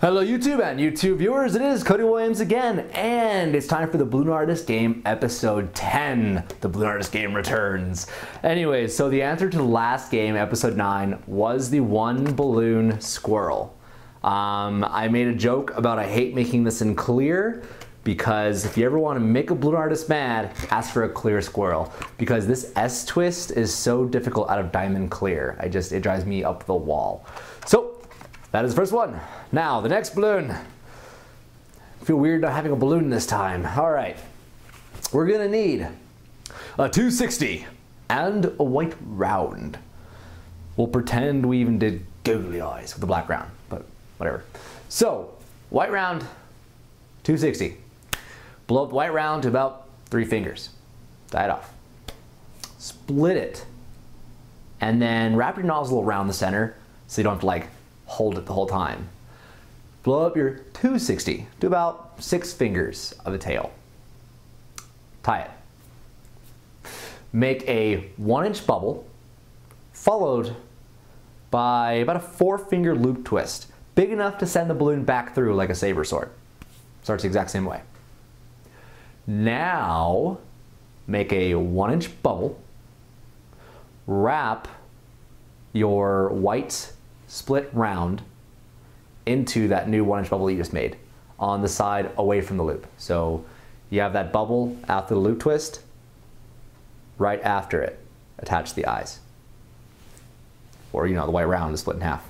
Hello YouTube and YouTube viewers, it is Cody Williams again, and it's time for the Balloon Artist Game episode 10. The Balloon Artist Game returns. Anyways, so the answer to the last game, episode 9, was the one balloon squirrel. Um, I made a joke about I hate making this in clear, because if you ever want to make a balloon artist mad, ask for a clear squirrel. Because this S twist is so difficult out of diamond clear. I just, it drives me up the wall. So, that is the first one. Now, the next balloon. I feel weird not having a balloon this time. All right. We're gonna need a 260 and a white round. We'll pretend we even did googly eyes with the black round, but whatever. So, white round, 260. Blow up the white round to about three fingers. Tie it off. Split it. And then wrap your nozzle around the center so you don't have to like hold it the whole time. Blow up your 260 to about six fingers of a tail. Tie it. Make a one inch bubble followed by about a four finger loop twist, big enough to send the balloon back through like a saber sword. Starts the exact same way. Now, make a one inch bubble, wrap your white split round into that new one inch bubble you just made on the side away from the loop. So you have that bubble after the loop twist, right after it, attach the eyes. Or, you know, the way around is split in half.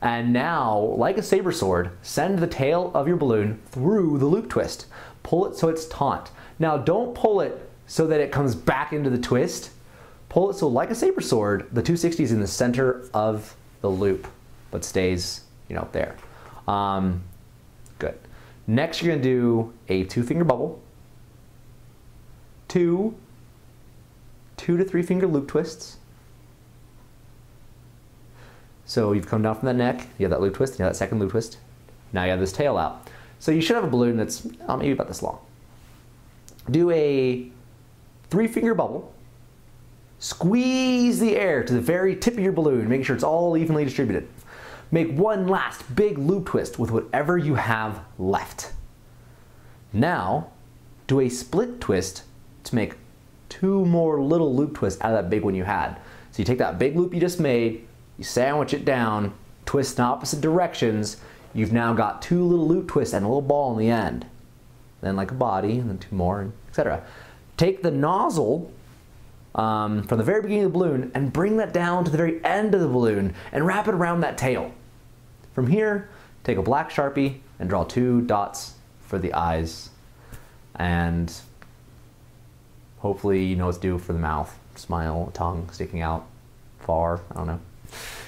And now, like a saber sword, send the tail of your balloon through the loop twist. Pull it so it's taut. Now, don't pull it so that it comes back into the twist. Pull it so, like a saber sword, the 260 is in the center of the loop, but stays, you know, there. Um, good. Next, you're gonna do a two finger bubble, two, two to three finger loop twists. So you've come down from that neck, you have that loop twist, you have that second loop twist. Now you have this tail out. So you should have a balloon that's oh, maybe about this long. Do a three finger bubble, Squeeze the air to the very tip of your balloon, making sure it's all evenly distributed. Make one last big loop twist with whatever you have left. Now, do a split twist to make two more little loop twists out of that big one you had. So you take that big loop you just made, you sandwich it down, twist in opposite directions, you've now got two little loop twists and a little ball in the end. Then like a body, and then two more, etc. Take the nozzle um, from the very beginning of the balloon and bring that down to the very end of the balloon and wrap it around that tail. From here, take a black Sharpie and draw two dots for the eyes and hopefully you know what to do for the mouth. Smile, tongue sticking out far, I don't know.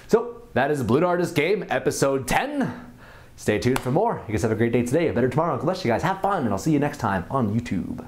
So that is Balloon Artist Game, episode 10. Stay tuned for more. You guys have a great day today, a better tomorrow. God bless you guys. Have fun, and I'll see you next time on YouTube.